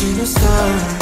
But a single star